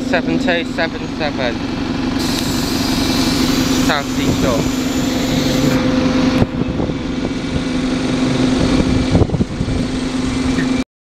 7277 South Sea Shore.